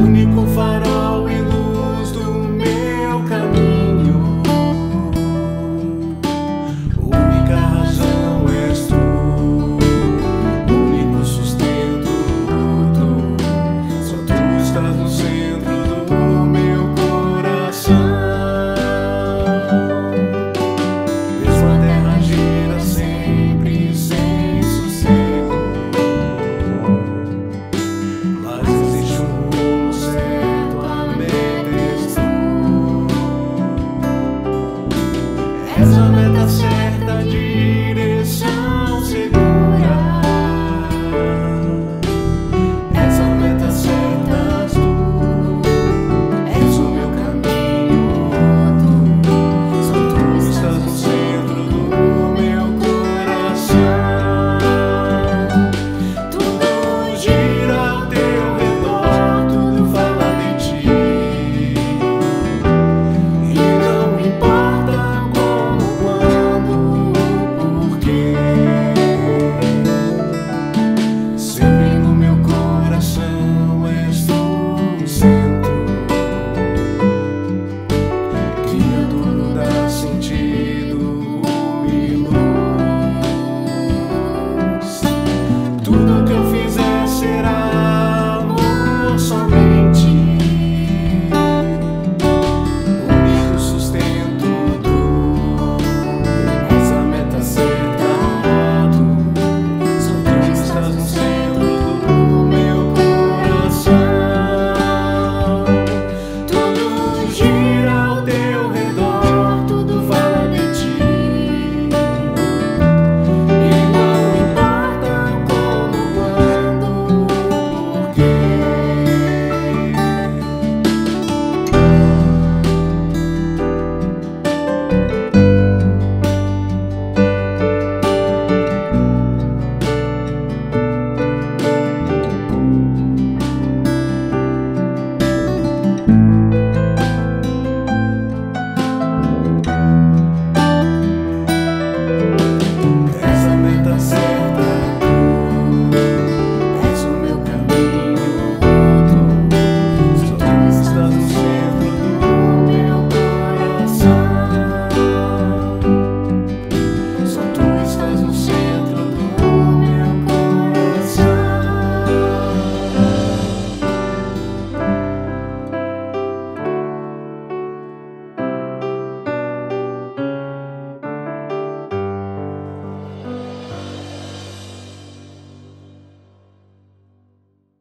único farol.